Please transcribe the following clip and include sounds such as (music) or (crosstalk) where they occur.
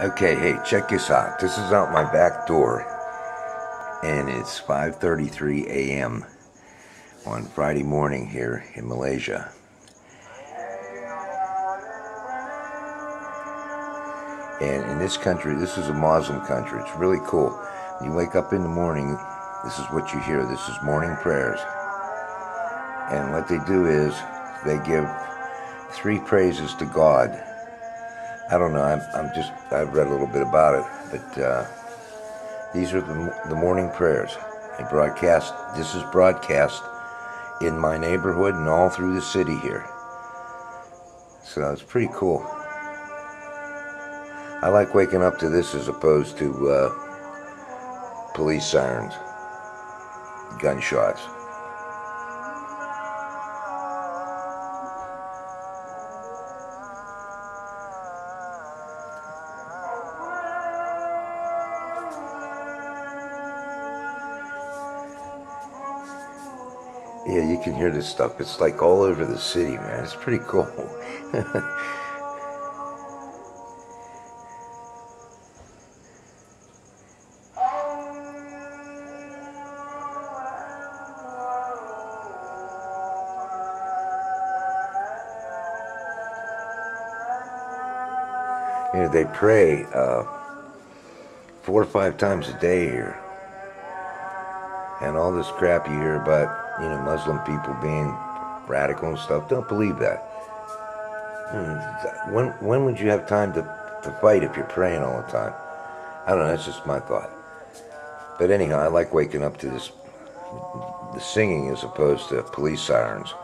Okay, hey, check this out. This is out my back door, and it's 5:33 a.m. on Friday morning here in Malaysia. And in this country, this is a Muslim country. It's really cool. When you wake up in the morning, this is what you hear. This is morning prayers. And what they do is they give three praises to God I don't know. I'm, I'm just, I've read a little bit about it, but uh, these are the, the morning prayers. They broadcast, this is broadcast in my neighborhood and all through the city here. So it's pretty cool. I like waking up to this as opposed to uh, police sirens, gunshots. Yeah, you can hear this stuff. It's like all over the city, man. It's pretty cool. (laughs) you know, they pray uh, four or five times a day here. And all this crap you hear about you know, Muslim people being radical and stuff. Don't believe that. Hmm, when when would you have time to, to fight if you're praying all the time? I don't know. That's just my thought. But anyhow, I like waking up to this the singing as opposed to police sirens.